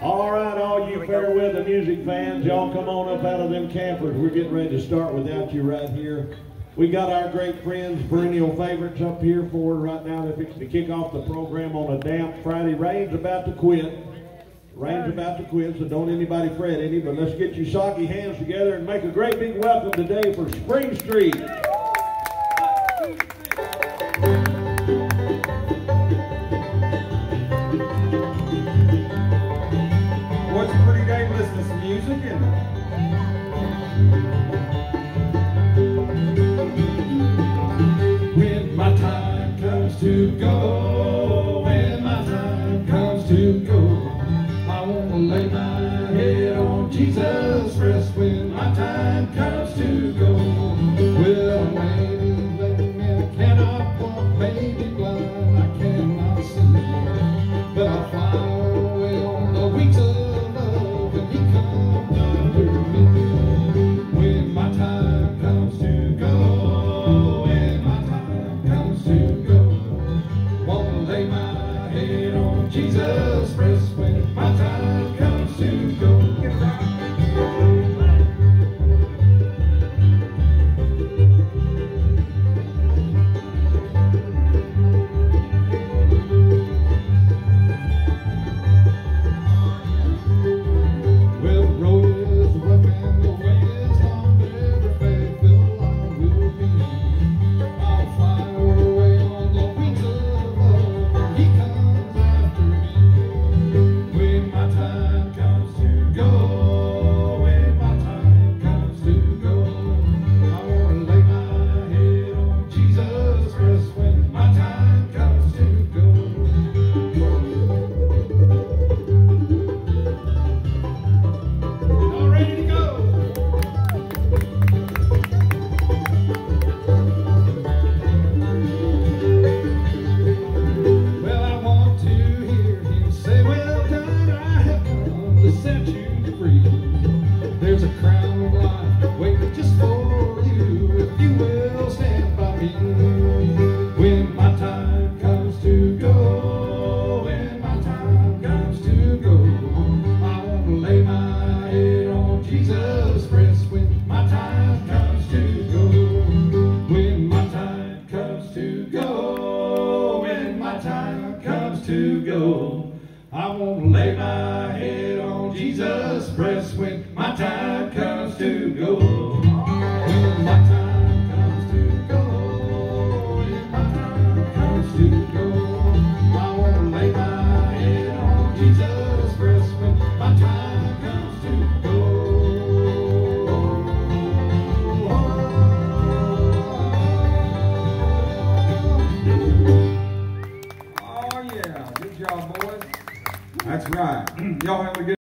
All right, all you fair weather music fans, y'all come on up out of them campers. We're getting ready to start without you right here. We got our great friends, perennial favorites up here for right now. They're fixing to kick off the program on a damp Friday. Rain's about to quit. Rain's about to quit, so don't anybody fret any, but let's get your soggy hands together and make a great big welcome today for SpringStreet. pretty dangerous to some music, isn't it? Christmas. to go. y'all boys. That's right. y'all have a good